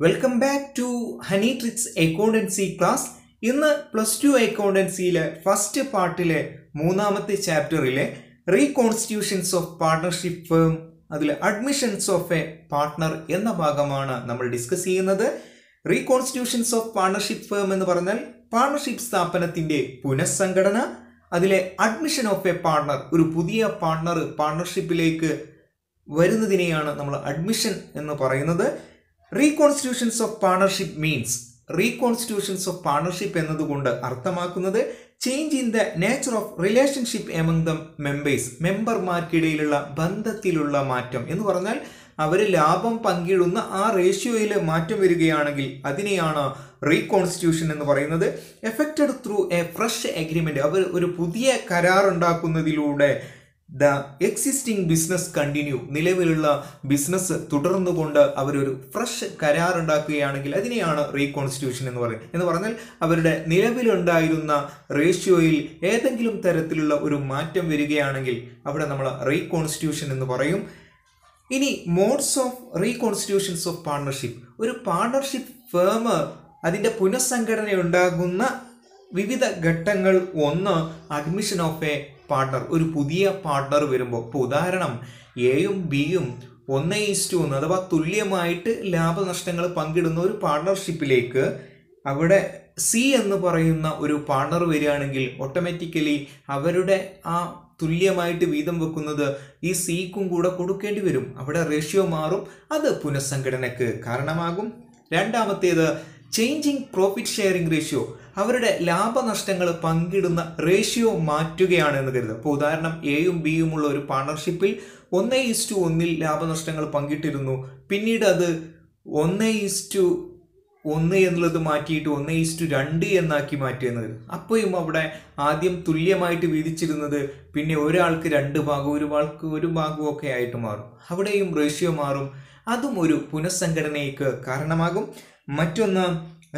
Welcome back to Honey Tricks accountancy class ഇന്ന് plus two അക്കൗണ്ടൻസിയിലെ first പാർട്ടിലെ മൂന്നാമത്തെ ചാപ്റ്ററിലെ റീകോൺസ്റ്റിറ്റ്യൂഷൻസ് ഓഫ് പാർട്ട്ണർഷിപ്പ് ഫേം അതിൽ അഡ്മിഷൻസ് ഓഫ് എ പാർട്ട്ണർ എന്ന ഭാഗമാണ് നമ്മൾ ഡിസ്കസ് ചെയ്യുന്നത്. റീകോൺസ്റ്റിറ്റ്യൂഷൻസ് ഓഫ് പാർട്ണർഷിപ്പ് ഫേം എന്ന് പറഞ്ഞാൽ പാർട്ണർഷിപ്പ് സ്ഥാപനത്തിന്റെ പുനഃസംഘടന അതിലെ അഡ്മിഷൻ ഓഫ് എ പാർട്ണർ ഒരു പുതിയ പാർട്ണർ പാർട്ണർഷിപ്പിലേക്ക് വരുന്നതിനെയാണ് നമ്മൾ അഡ്മിഷൻ എന്ന് പറയുന്നത്. Reconstitutions of partnership means reconstitutions of partnership എന്നതുകൊണ്ട് അർത്ഥമാക്കുന്നത് change in the nature of relationship among the members മെമ്പർമാർക്കിടയിലുള്ള ബന്ധത്തിലുള്ള മാറ്റം എന്ന് പറഞ്ഞാൽ അവർ ലാഭം പങ്കിടുന്ന ആ റേഷ്യോയിൽ മാറ്റം വരികയാണെങ്കിൽ അതിനെയാണ് റീകോൺസ്റ്റിറ്റ്യൂഷൻ എന്ന് പറയുന്നത്. Effected through a fresh agreement അവർ ഒരു പുതിയ കരാർ ഉണ്ടാക്കുന്നതിലൂടെ ദ എക്സിസ്റ്റിംഗ് ബിസിനസ് കണ്ടിന്യൂ നിലവിലുള്ള ബിസിനസ് തുടർന്നുകൊണ്ട് അവരൊരു ഫ്രഷ് കരാർ ഉണ്ടാക്കുകയാണെങ്കിൽ അതിനെയാണ് റീകോൺസ്റ്റിറ്റ്യൂഷൻ എന്ന് പറയുന്നത്. എന്ന് പറഞ്ഞാൽ അവരുടെ നിലവിലുണ്ടായിരുന്ന റേഷ്യോയിൽ ഏതെങ്കിലും തരത്തിലുള്ള ഒരു മാറ്റം വരികയാണെങ്കിൽ അവിടെ നമ്മൾ റീകോൺസ്റ്റിറ്റ്യൂഷൻ എന്ന് പറയും. ഇനി modes of reconstitutions of partnership ഒരു പാർട്ണർഷിപ്പ് ഫേം അതിന്റെ പുനഃസംഘടന ഉണ്ടാകുന്ന വിവിധ ഘട്ടങ്ങൾ ഒന്ന് അഡ്മിഷൻ ഓഫ് എ പാർട്ണർ ഒരു പുതിയ പാർട്ണർ വരുമ്പോൾ ഇപ്പോൾ ഉദാഹരണം എയും ബിയും ഒന്ന് ഈസ്റ്റു ഒന്ന് അഥവാ തുല്യമായിട്ട് ലാഭനഷ്ടങ്ങൾ പങ്കിടുന്ന ഒരു പാർട്ണർഷിപ്പിലേക്ക് അവിടെ സി എന്ന് പറയുന്ന ഒരു പാർട്ണർ വരികയാണെങ്കിൽ ഓട്ടോമാറ്റിക്കലി അവരുടെ ആ തുല്യമായിട്ട് വീതം വെക്കുന്നത് ഈ സിക്കും കൂടെ കൊടുക്കേണ്ടി വരും. അവിടെ റേഷ്യോ മാറും അത് പുനഃസംഘടനയ്ക്ക് കാരണമാകും. രണ്ടാമത്തേത് ചേഞ്ചിങ് പ്രോഫിറ്റ് ഷെയറിംഗ് റേഷ്യോ അവരുടെ ലാഭനഷ്ടങ്ങൾ പങ്കിടുന്ന റേഷ്യോ മാറ്റുകയാണ് എന്ന് കരുതുക. അപ്പോൾ ഉദാഹരണം എയും ബിയും ഉള്ള ഒരു പാർട്ണർഷിപ്പിൽ ഒന്ന് ഈസ്റ്റു ഒന്നിൽ ലാഭനഷ്ടങ്ങൾ പങ്കിട്ടിരുന്നു. പിന്നീട് അത് ഒന്ന് ഈസ്റ്റു ഒന്ന് എന്നുള്ളത് മാറ്റിയിട്ട് ഒന്ന് ഈസ്റ്റു രണ്ട് എന്നാക്കി മാറ്റിയെന്നത് അപ്പോഴും അവിടെ ആദ്യം തുല്യമായിട്ട് വീതിച്ചിരുന്നത് പിന്നെ ഒരാൾക്ക് രണ്ട് ഭാഗം ഒരു ആൾക്ക് ഒരു ഭാഗവും ഒക്കെ ആയിട്ട് മാറും. അവിടെയും റേഷ്യോ മാറും. അതും ഒരു പുനഃസംഘടനയ്ക്ക് കാരണമാകും. മറ്റൊന്ന്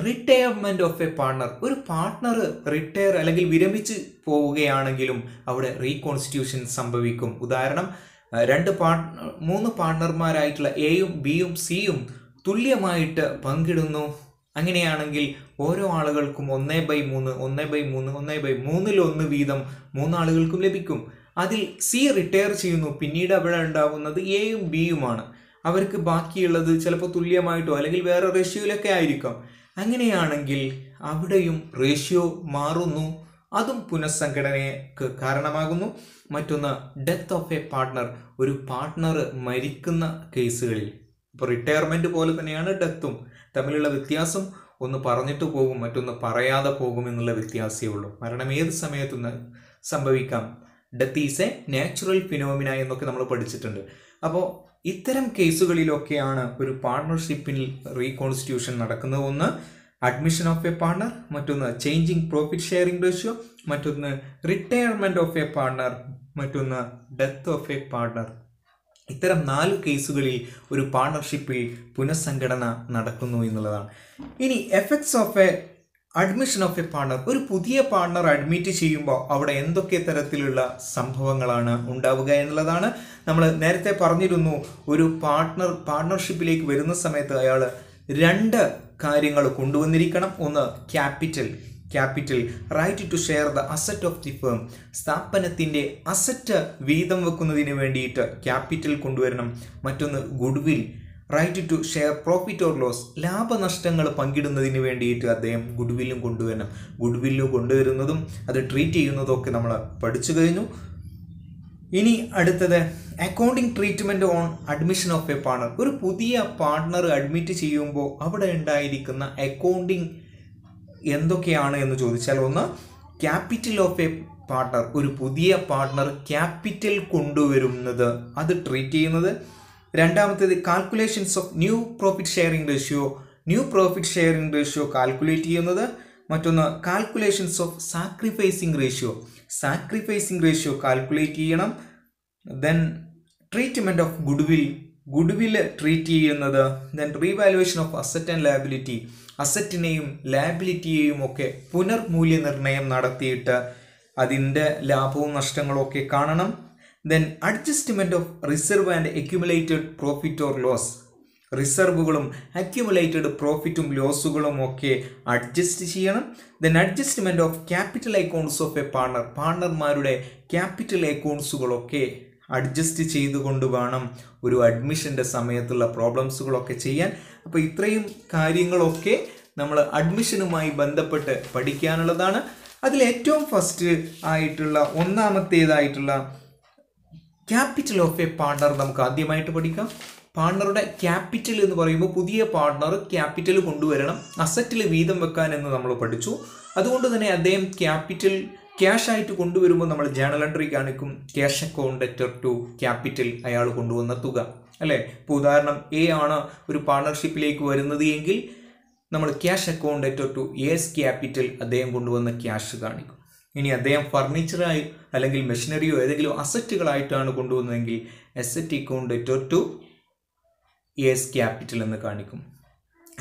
റിട്ടയർമെന്റ് ഓഫ് എ പാർട്ണർ ഒരു പാർട്ണർ റിട്ടയർ അല്ലെങ്കിൽ വിരമിച്ച് പോവുകയാണെങ്കിലും അവിടെ റീകോൺസ്റ്റിറ്റ്യൂഷൻ സംഭവിക്കും. ഉദാഹരണം രണ്ട് പാർട്ണർ മൂന്ന് പാർട്ണർമാരായിട്ടുള്ള എയും ബിയും സിയും തുല്യമായിട്ട് പങ്കിടുന്നു. അങ്ങനെയാണെങ്കിൽ ഓരോ ആളുകൾക്കും ഒന്നേ ബൈ മൂന്ന് ഒന്നേ ബൈ മൂന്ന് ഒന്നേ ബൈ മൂന്നിൽ ഒന്ന് വീതം മൂന്നാളുകൾക്കും ലഭിക്കും. അതിൽ സി റിട്ടയർ ചെയ്യുന്നു. പിന്നീട് അവിടെ ഉണ്ടാകുന്നത് എയും ബിയുമാണ് അവർക്ക് ബാക്കിയുള്ളത് ചിലപ്പോൾ തുല്യമായിട്ടോ അല്ലെങ്കിൽ വേറെ റേഷ്യോയിലൊക്കെ ആയിരിക്കാം. അങ്ങനെയാണെങ്കിൽ അവിടെയും റേഷ്യോ മാറുന്നു. അതും പുനഃസംഘടനയ്ക്ക് കാരണമാകുന്നു. മറ്റൊന്ന് ഡെത്ത് ഓഫ് എ പാർട്ട്ണർ ഒരു പാർട്ട്ണർ മരിക്കുന്ന കേസുകളിൽ. ഇപ്പോൾ റിട്ടയർമെന്റ് പോലെ തന്നെയാണ് ഡെത്തും തമ്മിലുള്ള വ്യത്യാസം ഒന്ന് പറഞ്ഞിട്ട് പോകും മറ്റൊന്ന് പറയാതെ പോകും എന്നുള്ള വ്യത്യാസമേ ഉള്ളൂ. മരണം ഏത് സമയത്തുനിന്ന് സംഭവിക്കാം? Death is a natural phenomena എന്നൊക്കെ നമ്മൾ പഠിച്ചിട്ടുണ്ട്. അപ്പോൾ ഇത്തരം കേസുകളിലൊക്കെയാണ് ഒരു പാർട്ണർഷിപ്പിൽ റീകോൺസ്റ്റിറ്റ്യൂഷൻ നടക്കുന്നത്. ഒന്ന് അഡ്മിഷൻ ഓഫ് എ പാർട്ണർ മറ്റൊന്ന് ചേഞ്ചിങ് പ്രോഫിറ്റ് ഷെയറിംഗ് റേഷ്യോ മറ്റൊന്ന് റിട്ടയർമെന്റ് ഓഫ് എ പാർട്ണർ മറ്റൊന്ന് ഡെത്ത് ഓഫ് എ പാർട്ണർ ഇത്തരം നാല് കേസുകളിൽ ഒരു പാർട്ണർഷിപ്പിൽ പുനഃസംഘടന നടക്കുന്നു എന്നുള്ളതാണ്. ഇനി effects of a admission of a partner ഒരു പുതിയ പാർട്ണർ അഡ്മിറ്റ് ചെയ്യുമ്പോൾ അവിടെ എന്തൊക്കെ തരത്തിലുള്ള സംഭവങ്ങളാണ് ഉണ്ടാവുക എന്നുള്ളതാണ്. നമ്മൾ നേരത്തെ പറഞ്ഞിരുന്നു ഒരു പാർട്ണർ പാർട്ണർഷിപ്പിലേക്ക് വരുന്ന സമയത്ത് അയാൾ രണ്ട് കാര്യങ്ങൾ കൊണ്ടുവന്നിരിക്കണം. ഒന്ന് capital capital right to share the asset of the firm സ്ഥാപനത്തിന്റെ അസറ്റ് വീതം വെക്കുന്നതിന് വേണ്ടിയിട്ട് ക്യാപിറ്റൽ കൊണ്ടുവരണം. മറ്റൊന്ന് goodwill right to share profit or loss ലാഭനഷ്ടങ്ങൾ പങ്കിടുന്നതിന് വേണ്ടിയിട്ട് അദ്ദേഹം ഗുഡ്വില്ലും കൊണ്ടുവരണം ഗുഡ്വില്ല് കൊണ്ടുവരുന്നതും അത് ട്രീറ്റ് ചെയ്യുന്നതും ഒക്കെ നമ്മൾ പഠിച്ചു കഴിഞ്ഞു. ഇനി അടുത്തത് accounting treatment on admission of a partner ഒരു പുതിയ പാർട്ണർ അഡ്മിറ്റ് ചെയ്യുമ്പോൾ അവിടെ ഉണ്ടായിരിക്കുന്ന അക്കൗണ്ടിങ് എന്തൊക്കെയാണ് എന്ന് ചോദിച്ചാൽ ഒന്ന് ക്യാപിറ്റൽ ഓഫ് എ പാർട്ണർ ഒരു പുതിയ പാർട്ണർ ക്യാപിറ്റൽ കൊണ്ടുവരുന്നത് അത് ട്രീറ്റ് ചെയ്യുന്നത് രണ്ടാമത്തേത് calculations of new profit sharing ratio new profit sharing ratio calculate ചെയ്യുന്നത്. മറ്റൊന്ന് calculations of sacrificing ratio sacrificing ratio calculate ചെയ്യണം. Then treatment of goodwill goodwill treat ചെയ്യുന്നത്. Then revaluation of asset and liability അസറ്റിനെയും ലാബിലിറ്റിയെയും ഒക്കെ പുനർമൂല്യനിർണയം നടത്തിയിട്ട് അതിന്റെ ലാഭവും നഷ്ടങ്ങളും ഒക്കെ കാണണം. Then adjustment of reserve and accumulated profit or loss റിസർവുകളും accumulated പ്രോഫിറ്റും ലോസുകളും ഒക്കെ അഡ്ജസ്റ്റ് ചെയ്യണം. Then adjustment of capital accounts of a partner പാർട്ണർമാരുടെ capital അക്കൗണ്ട്സുകളൊക്കെ അഡ്ജസ്റ്റ് ചെയ്തുകൊണ്ട് വേണം ഒരു അഡ്മിഷന്റെ സമയത്തുള്ള പ്രോബ്ലംസുകളൊക്കെ ചെയ്യാൻ. അപ്പോൾ ഇത്രയും കാര്യങ്ങളൊക്കെ നമ്മൾ അഡ്മിഷനുമായി ബന്ധപ്പെട്ട് പഠിക്കാനുള്ളതാണ്. അതിൽ ഏറ്റവും ഫസ്റ്റ് ആയിട്ടുള്ള ഒന്നാമത്തേതായിട്ടുള്ള ക്യാപിറ്റൽ ഓഫ് എ പാർട്ണർ നമുക്ക് ആദ്യമായിട്ട് പഠിക്കാം. പാർട്ണറുടെ ക്യാപിറ്റൽ എന്ന് പറയുമ്പോൾ പുതിയ പാർട്ണർ ക്യാപിറ്റൽ കൊണ്ടുവരണം അസറ്റിൽ വീതം വെക്കാൻ എന്ന് നമ്മൾ പഠിച്ചു. അതുകൊണ്ട് തന്നെ അദ്ദേഹം ക്യാപിറ്റൽ ക്യാഷ് ആയിട്ട് കൊണ്ടുവരുമ്പോൾ നമ്മൾ ജേണൽ എൻട്രി കാണിക്കും cash account debtor to capital അയാൾ കൊണ്ടുവന്ന തുക. അല്ലേ? ഇപ്പോൾ ഉദാഹരണം എ ആണ് ഒരു പാർട്ണർഷിപ്പിലേക്ക് വരുന്നത് എങ്കിൽ നമ്മൾ cash account debtor to S capital അദ്ദേഹം കൊണ്ടുവന്ന ക്യാഷ് കാണിക്കും. ഇനി അദ്ദേഹം ഫർണിച്ചറായി അല്ലെങ്കിൽ മെഷീനറിയോ ഏതെങ്കിലും അസറ്റുകളായിട്ടാണ് കൊണ്ടുവന്നതെങ്കിൽ asset account to S capital എന്ന് കാണിക്കും.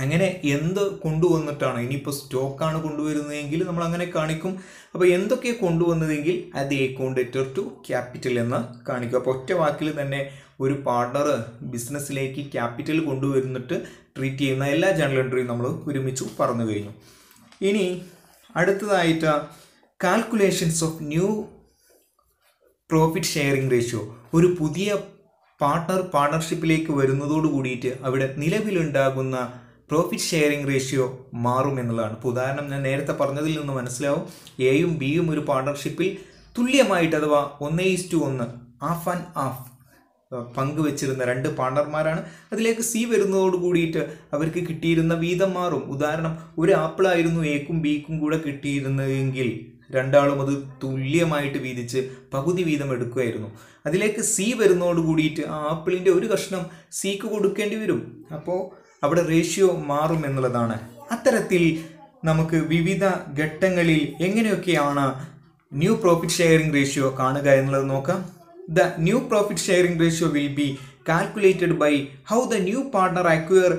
അങ്ങനെ എന്ത് കൊണ്ടുവന്നിട്ടാണ്? ഇനിയിപ്പോൾ സ്റ്റോക്കാണ് കൊണ്ടുവരുന്നതെങ്കിൽ നമ്മൾ അങ്ങനെ കാണിക്കും. അപ്പോൾ എന്തൊക്കെ കൊണ്ടുവന്നതെങ്കിൽ അത് അക്കൗണ്ടറ്റർ ടു ക്യാപിറ്റൽ എന്ന് കാണിക്കും. അപ്പോൾ ഒറ്റ വാക്കിൽ തന്നെ ഒരു പാർട്ണർ ബിസിനസ്സിലേക്ക് ക്യാപിറ്റൽ കൊണ്ടുവരുന്നിട്ട് ട്രീറ്റ് ചെയ്യുന്ന എല്ലാ ജേണൽ എൻട്രിയും നമ്മൾ ഒരുമിച്ച് പറഞ്ഞു കഴിഞ്ഞു. ഇനി അടുത്തതായിട്ട് calculations of new profit sharing ratio ഒരു പുതിയ പാർട്ണർ പാർട്ണർഷിപ്പിലേക്ക് വരുന്നതോട് കൂടിയിട്ട് അവിടെ നിലവിലുണ്ടാകുന്ന പ്രോഫിറ്റ് ഷെയറിംഗ് റേഷ്യോ മാറും എന്നുള്ളതാണ്. ഇപ്പോൾ ഉദാഹരണം ഞാൻ നേരത്തെ പറഞ്ഞതിൽ നിന്ന് മനസ്സിലാവും. എയും ബിയും ഒരു പാർട്ണർഷിപ്പിൽ തുല്യമായിട്ട് അഥവാ ഒന്നേ ഇസ്റ്റു ഒന്ന് ഹാഫ് ആൻഡ് ഹാഫ് പങ്കുവെച്ചിരുന്ന രണ്ട് പാർട്ണർമാരാണ് അതിലേക്ക് സി വരുന്നതോട് കൂടിയിട്ട് അവർക്ക് കിട്ടിയിരുന്ന വീതം മാറും. ഉദാഹരണം ഒരു ആപ്പിളായിരുന്നു എക്കും ബിക്കും കൂടെ കിട്ടിയിരുന്നതെങ്കിൽ രണ്ടാളും അത് തുല്യമായിട്ട് വീതിച്ച് പകുതി വീതം എടുക്കുമായിരുന്നു അതിലേക്ക് സി വരുന്നതോട് കൂടിയിട്ട് ആ ആപ്പിളിന്റെ ഒരു കഷ്ണം സിക്ക് കൊടുക്കേണ്ടി വരും. അപ്പോൾ അവിടെ റേഷ്യോ മാറും എന്നുള്ളതാണ്. അത്തരത്തിൽ നമുക്ക് വിവിധ ഘട്ടങ്ങളിൽ എങ്ങനെയൊക്കെയാണ് ന്യൂ പ്രോഫിറ്റ് ഷെയറിംഗ് റേഷ്യോ കാണുക എന്നുള്ളത് നോക്കാം. The new profit sharing ratio will be calculated by how the new partner acquire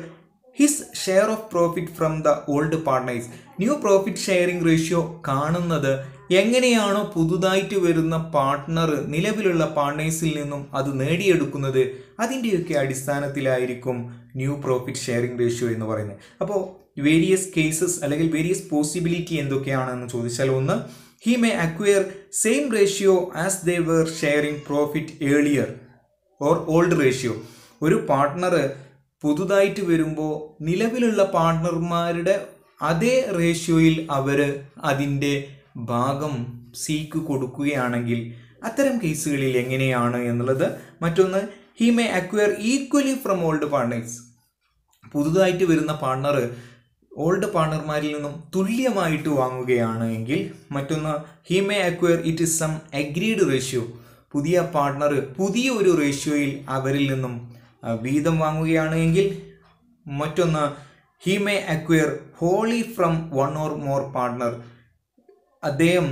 his share of profit from the old partners new profit sharing ratio കാണുന്നത് എങ്ങനെയാണോ പുതുതായിട്ട് വരുന്ന പാർട്ട്ണർ നിലവിലുള്ള പാർട്ട്നേഴ്സിൽ നിന്നും അത് നേടിയെടുക്കുന്നത്. അതിന്റെയൊക്കെ അടിസ്ഥാനത്തിലായിരിക്കും ന്യൂ പ്രോഫിറ്റ് ഷെയറിംഗ് റേഷ്യോ എന്ന് പറയുന്നത്. അപ്പോൾ വേരിയസ് കേസസ് അല്ലെങ്കിൽ വേരിയസ് പോസിബിലിറ്റി എന്തൊക്കെയാണെന്ന് ചോദിച്ചാൽ ഒന്ന് he may acquire same ratio as they were sharing profit earlier or old ratio ഒരു പാർട്ട്ണർ പുതുതായിട്ട് വരുമ്പോൾ നിലവിലുള്ള പാർട്ട്ണർമാരുടെ അതേ റേഷ്യോയിൽ അവർ അതിന്റെ ഭാഗം സീക്ക് കൊടുക്കുകയാണെങ്കിൽ അത്തരം കേസുകളിൽ എങ്ങനെയാണ് എന്നുള്ളത് മറ്റൊന്ന് he may acquire equally from old partners പുതുതായിട്ട് വരുന്ന പാർട്ണർ ഓൾഡ് പാർട്ണർമാരിൽ നിന്നും തുല്യമായിട്ട് വാങ്ങുകയാണ് എങ്കിൽ മറ്റൊന്ന് he may acquire it is some agreed ratio പുതിയ പാർട്ണർ പുതിയ ഒരു റേഷ്യോയിൽ അവരിൽ നിന്നും വീതം വാങ്ങുകയാണ് എങ്കിൽ മറ്റൊന്ന് he may acquire wholly from one or more partner. അദ്ദേഹം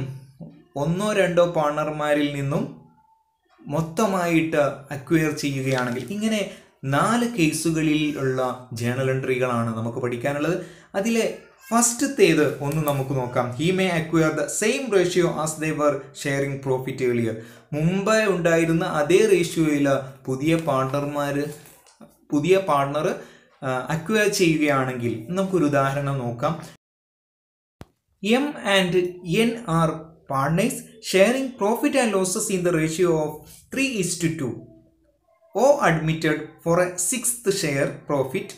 ഒന്നോ രണ്ടോ പാർട്ണർമാരിൽ നിന്നും മൊത്തമായിട്ട് അക്വയർ ചെയ്യുകയാണെങ്കിൽ ഇങ്ങനെ നാല് കേസുകളിൽ ഉള്ള ജേണൽ എൻട്രികളാണ് നമുക്ക് പഠിക്കാനുള്ളത്. അതിലെ ഫസ്റ്റത്തേത് ഒന്ന് നമുക്ക് നോക്കാം. He may acquire the same ratio as they were sharing profit earlier മുമ്പ് ഉണ്ടായിരുന്ന അതേ റേഷ്യോയിൽ പുതിയ പാർട്ണർമാർ പുതിയ പാർട്ണർ അക്വയർ ചെയ്യുകയാണെങ്കിൽ നമുക്കൊരു ഉദാഹരണം നോക്കാം. M and N are partners sharing profit and losses in the ratio of three is to two O admitted for a sixth share profit,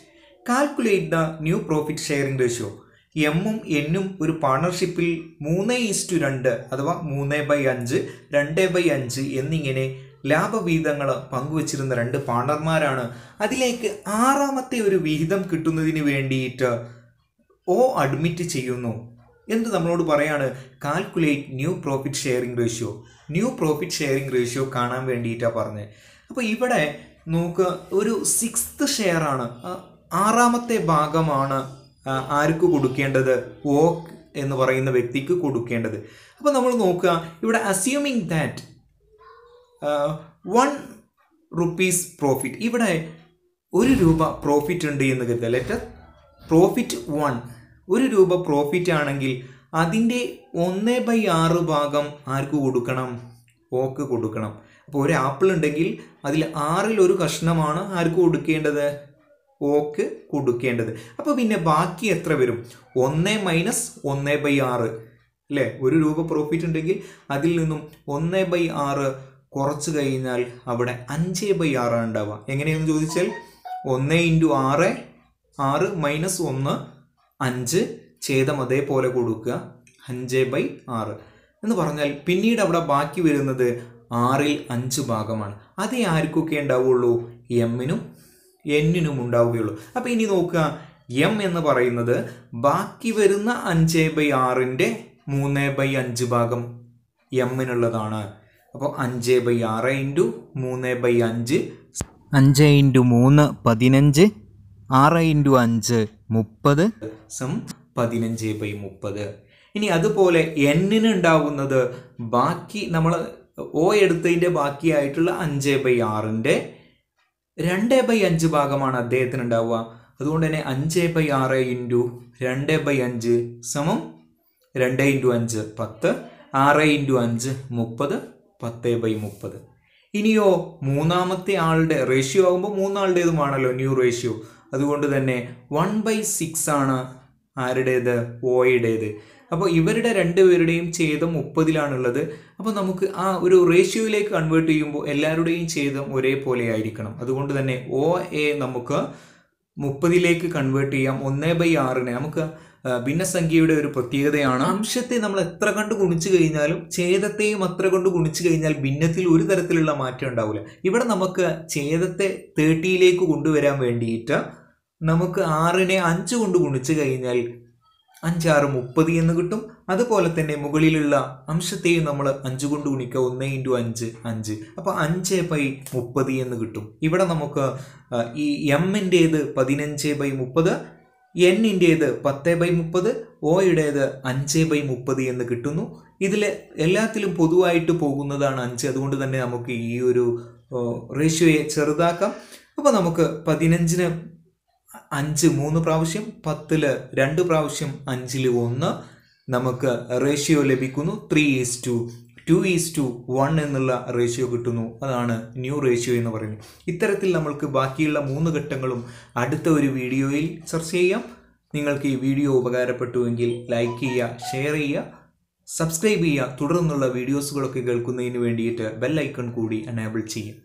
calculate the new profit sharing ratio. എമ്മും എന്നും ഒരു പാർട്ണർഷിപ്പിൽ മൂന്ന് is to രണ്ട് അഥവാ മൂന്ന് by അഞ്ച് രണ്ട് by അഞ്ച് എന്നിങ്ങനെ ലാഭവിഹിതങ്ങൾ പങ്കുവച്ചിരുന്ന രണ്ട് പാർട്ണർമാരാണ് അതിലേക്ക് ആറാമത്തെ ഒരു വിഹിതം കിട്ടുന്നതിന് വേണ്ടിയിട്ട് ഓ അഡ്മിറ്റ് ചെയ്യുന്നു. എന്ത് നമ്മളോട് പറയാണ്? Calculate new profit sharing ratio new profit sharing ratio കാണാൻ വേണ്ടിയിട്ടാണ് പറഞ്ഞത് അപ്പോൾ ഇവിടെ നോക്കുക ഒരു സിക്സ്ത് ഷെയറാണ് ആറാമത്തെ ഭാഗമാണ് ആർക്ക് കൊടുക്കേണ്ടത്? ഓ എന്ന് പറയുന്ന വ്യക്തിക്ക് കൊടുക്കേണ്ടത്. അപ്പോൾ നമ്മൾ നോക്കുക ഇവിടെ assuming that one rupees profit ഇവിടെ ഒരു രൂപ പ്രോഫിറ്റ് ഉണ്ട് എന്ന് കരുതുക. ലെറ്റർ പ്രോഫിറ്റ് വൺ ഒരു രൂപ പ്രോഫിറ്റ് ആണെങ്കിൽ അതിന്റെ ഒന്ന് ബൈ ആറ് ഭാഗം ആർക്ക് കൊടുക്കണം? ഓക്ക് കൊടുക്കണം. അപ്പോൾ ഒരു ആപ്പിൾ ഉണ്ടെങ്കിൽ അതിൽ ആറിൽ ഒരു കഷ്ണമാണ് ആർക്ക് കൊടുക്കേണ്ടത്? ഓക്ക് കൊടുക്കേണ്ടത്. അപ്പോൾ പിന്നെ ബാക്കി എത്ര വരും? ഒന്ന് മൈനസ് ഒന്ന് ബൈ ആറ്. അല്ലേ? ഒരു രൂപ പ്രോഫിറ്റ് ഉണ്ടെങ്കിൽ അതിൽ നിന്നും ഒന്ന് ബൈ ആറ് കുറച്ച് കഴിഞ്ഞാൽ അവിടെ അഞ്ച് ബൈ ആറാണ് ഉണ്ടാവുക. എങ്ങനെയെന്ന് ചോദിച്ചാൽ ഒന്ന് ഇന്റു ആറ് ആറ് മൈനസ് ഒന്ന് അഞ്ച് ഛേദം അതേപോലെ കൊടുക്കുക. അഞ്ച് ബൈ ആറ്. എന്ന് പറഞ്ഞാൽ പിന്നീട് അവിടെ ബാക്കി വരുന്നത് ആറിൽ അഞ്ച് ഭാഗമാണ്. അതേ ആർക്കൊക്കെ ഉണ്ടാവുള്ളൂ? എമ്മിനും എന്നിനും ഉണ്ടാവുകയുള്ളൂ. അപ്പോൾ ഇനി നോക്കുക എം എന്ന് പറയുന്നത് ബാക്കി വരുന്ന അഞ്ച് ബൈ ആറിന്റെ മൂന്ന് ബൈ അഞ്ച് ഭാഗം എമ്മിനുള്ളതാണ് അപ്പോൾ അഞ്ച് ബൈ ആറ് ഇന്റു മൂന്ന് ബൈ അഞ്ച് അഞ്ച് ഇന്റു മൂന്ന് പതിനഞ്ച് ആറ് ഇന്റു അഞ്ച് മുപ്പത് സം പതിനഞ്ച് ബൈ മുപ്പത്. ഇനി അതുപോലെ എന്നിന് ഉണ്ടാവുന്നത് ബാക്കി നമ്മൾ ഓ എടുത്തതിന്റെ ബാക്കിയായിട്ടുള്ള അഞ്ച് ബൈ ആറിന്റെ രണ്ട് ബൈ അഞ്ച് ഭാഗമാണ് അദ്ദേഹത്തിന് ഉണ്ടാവുക അതുകൊണ്ട് തന്നെ അഞ്ച് ബൈ ആറ് ഇന്റു രണ്ട് ബൈ അഞ്ച് സമം രണ്ട് ഇന്റു അഞ്ച് പത്ത്. ആറ് ഇന്റു അഞ്ച് മുപ്പത് പത്ത് ബൈ മുപ്പത്. ഇനിയോ മൂന്നാമത്തെ ആളുടെ റേഷ്യോ ആകുമ്പോൾ മൂന്നാളുടേതുമാണല്ലോ ന്യൂ റേഷ്യോ അതുകൊണ്ട് തന്നെ വൺ ബൈ സിക്സ് ആണ് ആരുടേത്? ഓയുടേത് അപ്പോൾ ഇവരുടെ രണ്ടുപേരുടെയും ഛേദം മുപ്പതിലാണുള്ളത്. അപ്പോൾ നമുക്ക് ആ ഒരു റേഷ്യോയിലേക്ക് കൺവേർട്ട് ചെയ്യുമ്പോൾ എല്ലാവരുടെയും ഛേദം ഒരേപോലെ ആയിരിക്കണം. അതുകൊണ്ട് തന്നെ ഒ എ നമുക്ക് മുപ്പതിലേക്ക് കൺവേർട്ട് ചെയ്യാം. ഒന്ന് ബൈ ആറിനെ. നമുക്ക് ഭിന്നസംഖ്യയുടെ ഒരു പ്രത്യേകതയാണ്. അംശത്തെ നമ്മൾ എത്ര കണ്ട് ഗുണിച്ചു കഴിഞ്ഞാലും ഛേദത്തെയും അത്ര കൊണ്ട് ഗുണിച്ചു കഴിഞ്ഞാൽ ഭിന്നത്തിൽ ഒരു തരത്തിലുള്ള മാറ്റം ഉണ്ടാവില്ല. ഇവിടെ നമുക്ക് ഛേദത്തെ തേർട്ടിയിലേക്ക് കൊണ്ടുവരാൻ വേണ്ടിയിട്ട് നമുക്ക് ആറിനെ അഞ്ച് കൊണ്ട് ഗുണിച്ചു കഴിഞ്ഞാൽ അഞ്ചാറ് മുപ്പത് എന്ന് കിട്ടും. അതുപോലെ തന്നെ മുകളിലുള്ള അംശത്തെയും നമ്മൾ അഞ്ച് കൊണ്ട് ഗുണിക്കുക. ഒന്ന് ഇന്റു അഞ്ച് അഞ്ച്. അപ്പോൾ അഞ്ച് ബൈ മുപ്പത് എന്ന് കിട്ടും. ഇവിടെ നമുക്ക് ഈ എമ്മിന്റേത് പതിനഞ്ച് ബൈ മുപ്പത് എന്നിന്റേത് പത്ത് ബൈ മുപ്പത് ഓയുടേത് അഞ്ച് ബൈ മുപ്പത് എന്ന് കിട്ടുന്നു. ഇതിൽ എല്ലാത്തിലും പൊതുവായിട്ട് പോകുന്നതാണ് അഞ്ച്. അതുകൊണ്ട് തന്നെ നമുക്ക് ഈ ഒരു റേഷ്യോയെ ചെറുതാക്കാം. അപ്പോൾ നമുക്ക് പതിനഞ്ചിന് അഞ്ച് മൂന്ന് പ്രാവശ്യം പത്തിൽ രണ്ട് പ്രാവശ്യം അഞ്ചിൽ ഒന്ന്. നമുക്ക് റേഷ്യോ ലഭിക്കുന്നു three is to two two is to one ratio കിട്ടുന്നു. അതാണ് ന്യൂ റേഷ്യോ എന്ന് പറയുന്നത്. ഇത്തരത്തിൽ നമ്മൾക്ക് ബാക്കിയുള്ള മൂന്ന് ഘട്ടങ്ങളും അടുത്ത ഒരു വീഡിയോയിൽ ചർച്ച ചെയ്യാം. നിങ്ങൾക്ക് ഈ വീഡിയോ ഉപകാരപ്പെട്ടുവെങ്കിൽ ലൈക്ക് ചെയ്യുക ഷെയർ ചെയ്യുക സബ്സ്ക്രൈബ് ചെയ്യുക. തുടർന്നുള്ള വീഡിയോസുകളൊക്കെ കേൾക്കുന്നതിന് വേണ്ടിയിട്ട് ബെൽ ഐക്കൺ കൂടി എനേബിൾ ചെയ്യും